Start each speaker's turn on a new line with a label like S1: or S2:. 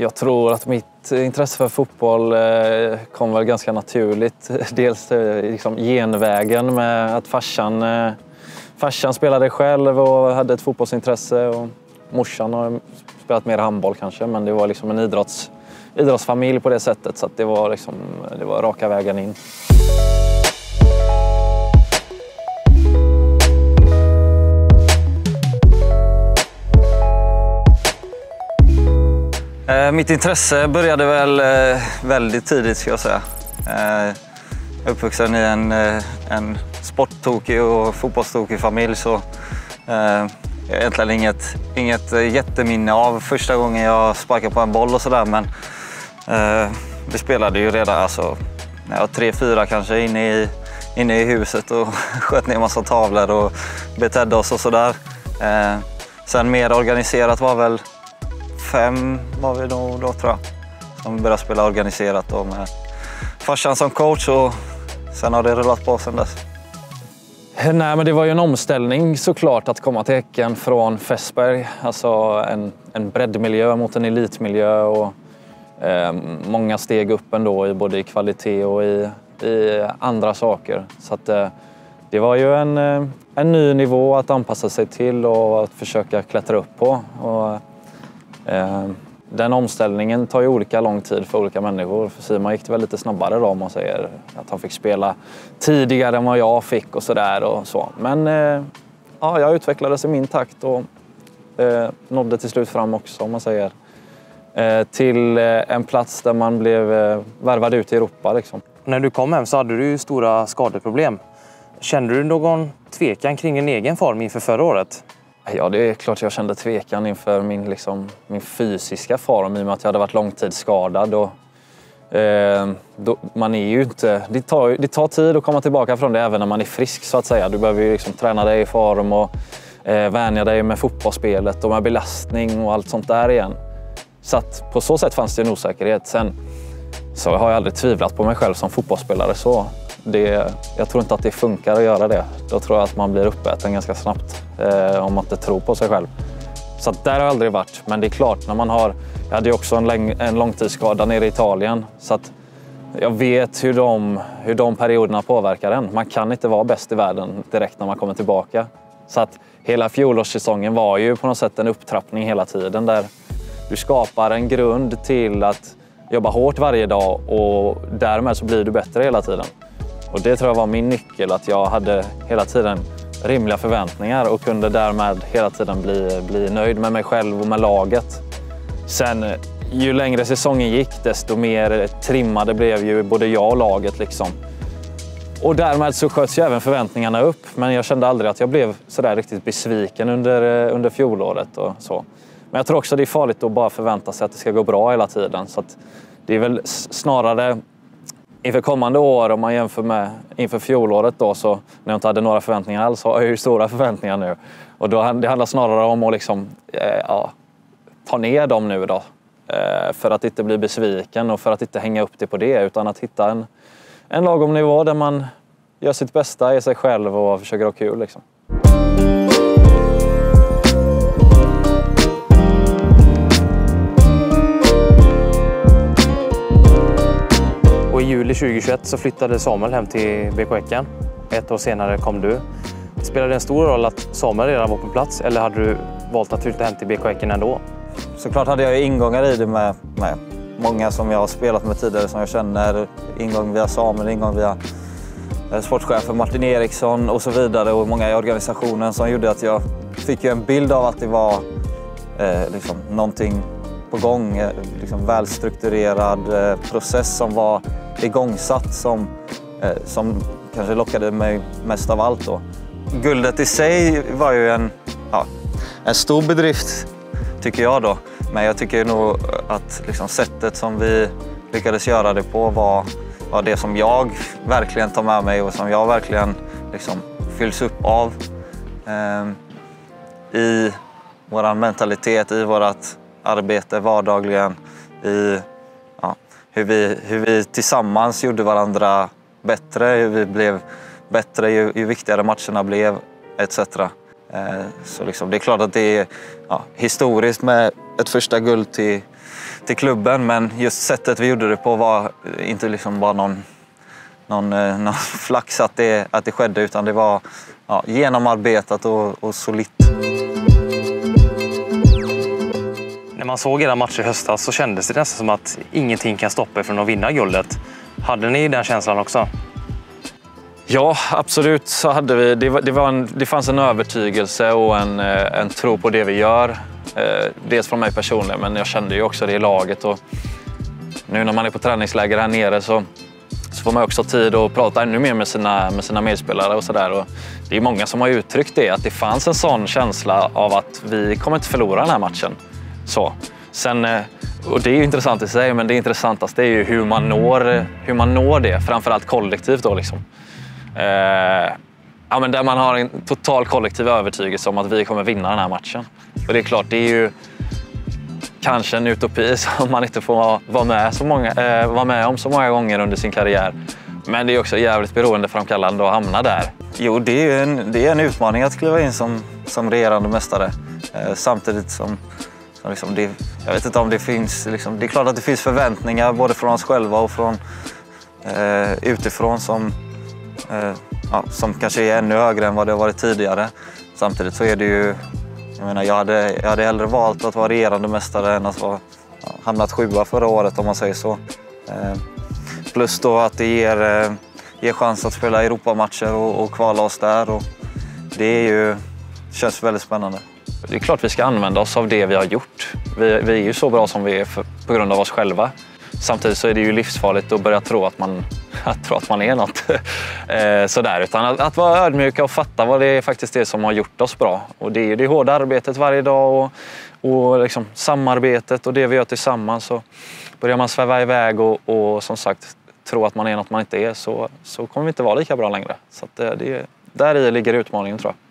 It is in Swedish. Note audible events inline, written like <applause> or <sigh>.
S1: Jag tror att mitt intresse för fotboll eh, kom väl ganska naturligt. <laughs> Dels eh, liksom genvägen med att farsan, eh, farsan spelade själv och hade ett fotbollsintresse. Och morsan har spelat mer handboll kanske, men det var liksom en idrotts, idrottsfamilj på det sättet. Så det, var liksom, det var raka vägen in. Eh, mitt intresse började väl eh, väldigt tidigt ska jag säga. Eh, jag är uppvuxen i en, en sporttokig och fotbollstokig familj så jag har egentligen inget, inget jätteminne av första gången jag sparkade på en boll och sådär men vi spelade ju redan alltså, när jag var tre, fyra kanske inne i, inne i huset och <laughs> sköt ner massa tavlor och betedde oss och sådär. Sen mer organiserat var väl fem var vi då, då tror jag. Som började spela organiserat då med farsan som coach och sen har det rullat på sen dess. Nej, men det var ju en omställning såklart att komma till Häcken från Fässberg. Alltså en, en breddmiljö mot en elitmiljö och eh, många steg upp ändå i både i kvalitet och i, i andra saker. Så att, eh, det var ju en, eh, en ny nivå att anpassa sig till och att försöka klättra upp på. Och, Eh, den omställningen tar ju olika lång tid för olika människor. För Simon gick det väl lite snabbare då om man säger att han fick spela tidigare än vad jag fick och sådär och så. Men eh, ja, jag utvecklades i min takt och eh, nådde till slut fram också om man säger. Eh, till en plats där man blev värvad ut i Europa. Liksom.
S2: När du kom hem så hade du ju stora skadeproblem. Kände du någon tvekan kring din egen form inför förra året?
S1: Ja, det är klart jag kände tvekan inför min, liksom, min fysiska form i och med att jag hade varit långtidsskadad. Och, eh, då, man är ju inte, det, tar, det tar tid att komma tillbaka från det även när man är frisk så att säga. Du behöver ju liksom träna dig i form och eh, vänja dig med fotbollsspelet och med belastning och allt sånt där igen. Så att på så sätt fanns det en osäkerhet. Sen så har jag aldrig tvivlat på mig själv som fotbollsspelare. så det, jag tror inte att det funkar att göra det. Då tror jag att man blir uppäten ganska snabbt eh, om man inte tror på sig själv. Så där har jag aldrig varit. Men det är klart, när man har... Jag hade ju också en, läng, en långtidsskada nere i Italien. Så att jag vet hur de, hur de perioderna påverkar en. Man kan inte vara bäst i världen direkt när man kommer tillbaka. Så att hela fjolårssäsongen var ju på något sätt en upptrappning hela tiden där du skapar en grund till att jobba hårt varje dag och därmed så blir du bättre hela tiden. Och det tror jag var min nyckel, att jag hade hela tiden rimliga förväntningar och kunde därmed hela tiden bli, bli nöjd med mig själv och med laget. Sen ju längre säsongen gick desto mer trimmade blev ju både jag och laget. Liksom. Och därmed så sköts ju även förväntningarna upp. Men jag kände aldrig att jag blev sådär riktigt besviken under, eh, under fjolåret. Och så. Men jag tror också det är farligt att bara förvänta sig att det ska gå bra hela tiden. Så det är väl snarare inför kommande år, om man jämför med inför fjolåret då, så när jag inte hade några förväntningar alls, har jag ju stora förväntningar nu. Och då, det handlar snarare om att liksom, eh, ja, ta ner dem nu då. Eh, för att inte bli besviken och för att inte hänga upp det på det, utan att hitta en, en lagom nivå där man gör sitt bästa i sig själv och försöker ha kul. Liksom.
S2: Juli 2021 så flyttade Samuel hem till BK Häcken. Ett år senare kom du. Spelade det en stor roll att Samuel redan var på plats eller hade du valt att flytta hem till BK Häcken ändå?
S1: Såklart hade jag ingångar i det med, med många som jag har spelat med tidigare som jag känner. Ingång via Samuel, ingång via eh, sportchefen Martin Eriksson och så vidare och många i organisationen som gjorde att jag fick en bild av att det var eh, liksom, någonting på gång. Eh, liksom välstrukturerad eh, process som var igångsatt som, eh, som kanske lockade mig mest av allt. Då. Guldet i sig var ju en, ja, en stor bedrift, tycker jag. då. Men jag tycker nog att liksom sättet som vi lyckades göra det på var, var det som jag verkligen tar med mig och som jag verkligen liksom fylls upp av eh, i vår mentalitet, i vårt arbete vardagligen, i hur vi, hur vi tillsammans gjorde varandra bättre, hur vi blev bättre ju, ju viktigare matcherna blev etc. Eh, så liksom, det är klart att det är ja, historiskt med ett första guld till, till klubben men just sättet vi gjorde det på var inte liksom bara någon, någon, eh, <laughs> någon flax att det, att det skedde utan det var ja, genomarbetat och, och solitt
S2: man såg era matcher i höstas så kändes det nästan som att ingenting kan stoppa er från att vinna guldet. Hade ni den känslan också?
S1: Ja, absolut så hade vi. Det, var, det, var en, det fanns en övertygelse och en, eh, en tro på det vi gör. Eh, dels från mig personligen, men jag kände ju också det i laget. Och nu när man är på träningsläger här nere så, så får man också tid att prata ännu mer med sina, med sina medspelare och sådär. Det är många som har uttryckt det, att det fanns en sån känsla av att vi kommer inte förlora den här matchen. Så. Sen, eh, och det är ju intressant i sig, men det intressantaste är ju hur man når, hur man når det, framförallt kollektivt. Då liksom. Eh, ja, men där man har en total kollektiv övertygelse om att vi kommer vinna den här matchen. Och det är klart, det är ju kanske en utopi <laughs> som man inte får vara med, så många, eh, vara med om så många gånger under sin karriär. Men det är också jävligt beroendeframkallande att hamna där. Jo, det är en, det är en utmaning att kliva in som, som regerande mästare. Eh, samtidigt som liksom det, jag vet inte om det finns... Liksom, det är klart att det finns förväntningar både från oss själva och från eh, utifrån som, eh, ja, som kanske är ännu högre än vad det har varit tidigare. Samtidigt så är det ju... Jag, menar, jag, hade, jag hade hellre valt att vara regerande mästare än att ha ja, hamnat sjua förra året om man säger så. Eh, plus då att det ger, eh, ger chans att spela Europamatcher och, och kvala oss där. Och det är ju, känns väldigt spännande. Det är klart vi ska använda oss av det vi har gjort. Vi, vi är ju så bra som vi är för, på grund av oss själva. Samtidigt så är det ju livsfarligt att börja tro att man, <laughs> att tro att man är något. <laughs> eh, sådär. Utan att, att, vara ödmjuka och fatta vad det är faktiskt det som har gjort oss bra. Och det är det hårda arbetet varje dag och, och liksom samarbetet och det vi gör tillsammans. Så börjar man sväva iväg och, och som sagt tro att man är något man inte är så, så kommer vi inte vara lika bra längre. Så att eh, det, det, där i ligger utmaningen tror jag.